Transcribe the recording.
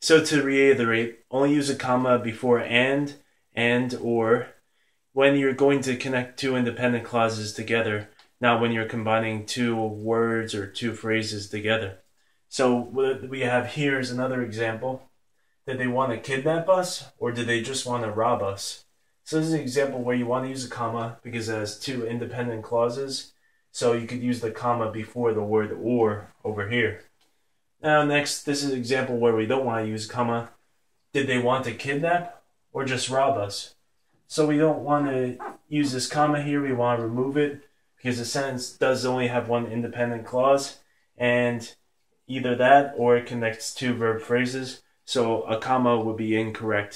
So to reiterate, only use a comma before and, and, or when you're going to connect two independent clauses together, not when you're combining two words or two phrases together. So what we have here is another example. Did they want to kidnap us or did they just want to rob us? So this is an example where you want to use a comma because it has two independent clauses. So you could use the comma before the word or over here. Now next, this is an example where we don't want to use comma. Did they want to kidnap or just rob us? So we don't want to use this comma here. We want to remove it because the sentence does only have one independent clause and either that or it connects two verb phrases. So a comma would be incorrect